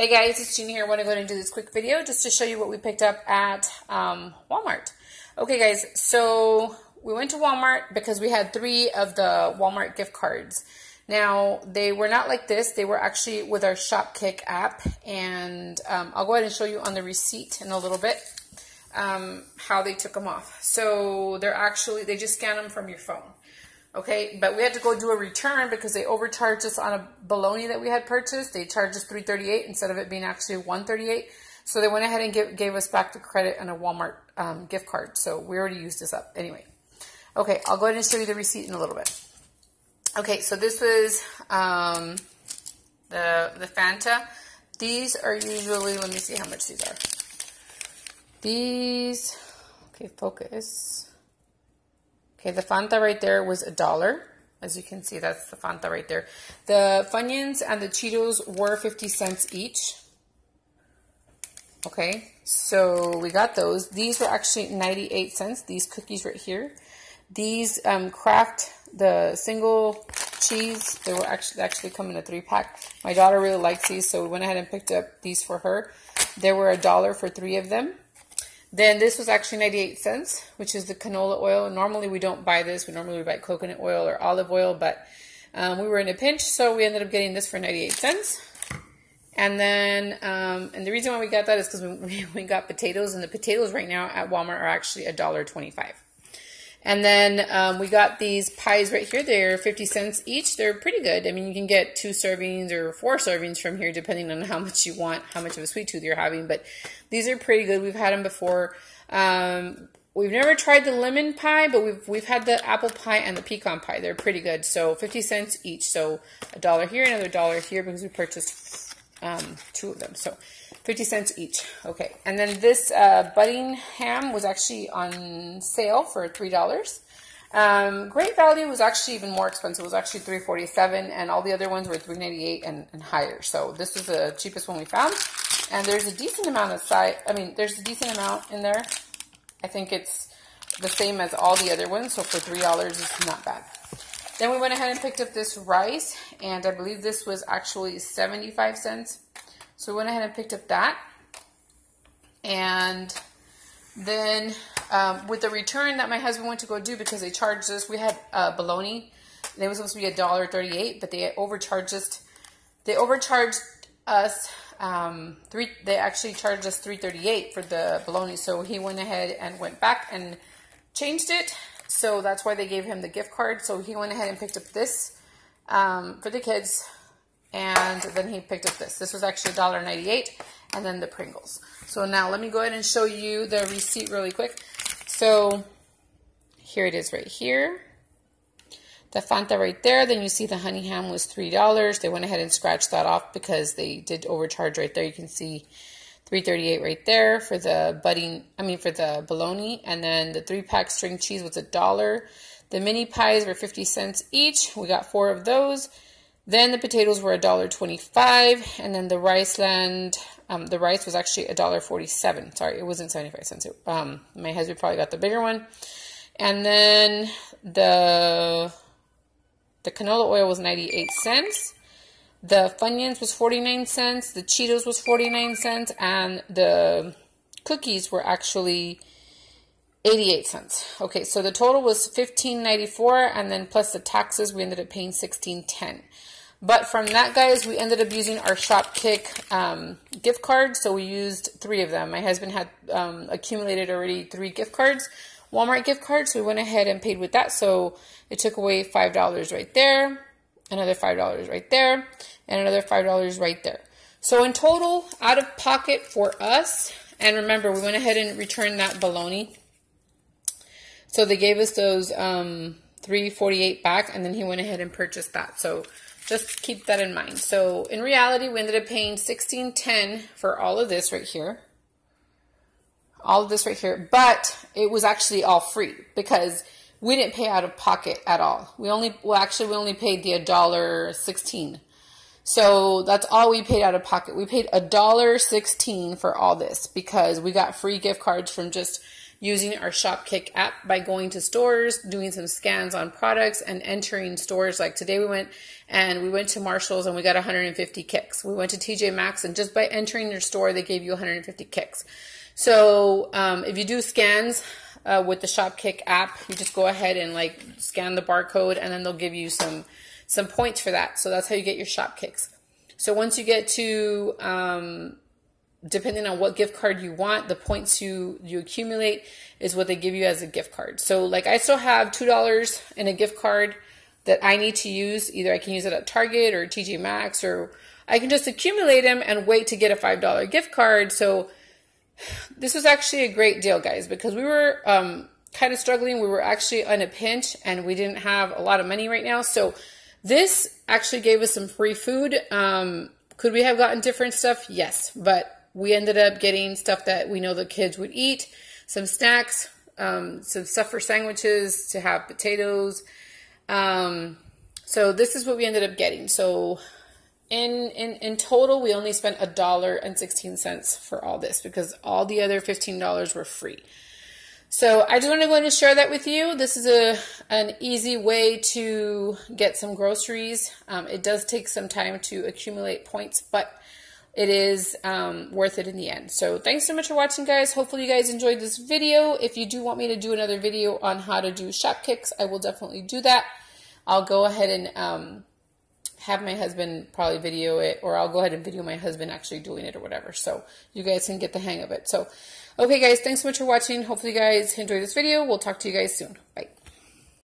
Hey guys, it's Jeannie here. I want to go ahead and do this quick video just to show you what we picked up at um, Walmart. Okay guys, so we went to Walmart because we had three of the Walmart gift cards. Now, they were not like this. They were actually with our Shopkick app. And um, I'll go ahead and show you on the receipt in a little bit um, how they took them off. So they're actually, they just scan them from your phone. Okay, but we had to go do a return because they overcharged us on a bologna that we had purchased. They charged us 338 instead of it being actually 138. So they went ahead and give, gave us back the credit and a Walmart um, gift card. So we already used this up. Anyway, okay, I'll go ahead and show you the receipt in a little bit. Okay, so this was um, the the Fanta. These are usually, let me see how much these are. These, okay, focus. Okay, the Fanta right there was a dollar. As you can see, that's the Fanta right there. The Funyuns and the Cheetos were 50 cents each. Okay, so we got those. These were actually 98 cents, these cookies right here. These um, Kraft, the single cheese, they were actually actually come in a three pack. My daughter really likes these, so we went ahead and picked up these for her. There were a dollar for three of them. Then this was actually 98 cents, which is the canola oil. Normally we don't buy this. We normally buy coconut oil or olive oil, but um, we were in a pinch, so we ended up getting this for 98 cents. And then, um, and the reason why we got that is because we, we got potatoes, and the potatoes right now at Walmart are actually a dollar twenty-five. And then um, we got these pies right here. They're 50 cents each. They're pretty good. I mean, you can get two servings or four servings from here, depending on how much you want, how much of a sweet tooth you're having. But these are pretty good. We've had them before. Um, we've never tried the lemon pie, but we've we've had the apple pie and the pecan pie. They're pretty good. So 50 cents each. So a dollar here, another dollar here because we purchased um, two of them. So 50 cents each. Okay, and then this uh, Buddig ham was actually on sale for $3. Um, Great Value was actually even more expensive. It was actually 347 and all the other ones were 398 and, and higher. So this was the cheapest one we found. And there's a decent amount of size. I mean, there's a decent amount in there. I think it's the same as all the other ones. So for $3, it's not bad. Then we went ahead and picked up this rice, and I believe this was actually 75 cents. So we went ahead and picked up that. And then um, with the return that my husband went to go do because they charged us, we had uh, bologna. They was supposed to be a dollar thirty-eight, but they overcharged us. They overcharged us. Um, three. They actually charged us three thirty-eight for the bologna. So he went ahead and went back and changed it. So that's why they gave him the gift card. So he went ahead and picked up this um, for the kids and then he picked up this. This was actually $1.98, and then the Pringles. So now let me go ahead and show you the receipt really quick. So here it is right here. The Fanta right there. Then you see the honey ham was $3. They went ahead and scratched that off because they did overcharge right there. You can see 338 right there for the Buddig, I mean for the bologna. And then the three pack string cheese was a dollar. The mini pies were 50 cents each. We got four of those. Then the potatoes were $1.25, and then the Riceland, um, the rice was actually $1.47. Sorry, it wasn't 75 cents. It, um, my husband probably got the bigger one. And then the the canola oil was 98 cents. The Funyuns was 49 cents. The Cheetos was 49 cents. And the cookies were actually 88 cents. Okay, so the total was 15.94 and then plus the taxes we ended up paying 16.10. But from that, guys, we ended up using our Shopkick um, gift cards. So we used three of them. My husband had um, accumulated already three gift cards, Walmart gift cards. So we went ahead and paid with that. So it took away $5 right there, another $5 right there, and another $5 right there. So in total, out of pocket for us, and remember, we went ahead and returned that baloney. So they gave us those um, 348 back, and then he went ahead and purchased that. So just keep that in mind. So in reality, we ended up paying 1610 for all of this right here. All of this right here. But it was actually all free because we didn't pay out of pocket at all. We only, well, actually, we only paid the dollar sixteen. So that's all we paid out of pocket. We paid a dollar sixteen for all this because we got free gift cards from just using our Shopkick app by going to stores, doing some scans on products, and entering stores. Like today, we went and we went to Marshalls and we got 150 kicks. We went to TJ Maxx and just by entering your store, they gave you 150 kicks. So um, if you do scans uh, with the Shopkick app, you just go ahead and like scan the barcode, and then they'll give you some some points for that. So that's how you get your shop kicks. So once you get to um, depending on what gift card you want, the points you you accumulate is what they give you as a gift card. So like I still have two dollars in a gift card that I need to use. Either I can use it at Target or TJ Maxx, or I can just accumulate them and wait to get a five dollar gift card. So this was actually a great deal, guys, because we were um, kind of struggling. We were actually on a pinch and we didn't have a lot of money right now. So this actually gave us some free food. Um, could we have gotten different stuff? Yes, but we ended up getting stuff that we know the kids would eat, some snacks, um, some stuff for sandwiches to have potatoes. Um, so this is what we ended up getting. So in in in total, we only spent a dollar and sixteen cents for all this because all the other fifteen dollars were free. So I just want to go and share that with you. This is a an easy way to get some groceries. Um, it does take some time to accumulate points, but it is um, worth it in the end. So thanks so much for watching, guys. Hopefully you guys enjoyed this video. If you do want me to do another video on how to do shop kicks, I will definitely do that. I'll go ahead and um, have my husband probably video it, or I'll go ahead and video my husband actually doing it or whatever. So you guys can get the hang of it. So, okay, guys, thanks so much for watching. Hopefully you guys enjoyed this video. We'll talk to you guys soon. Bye.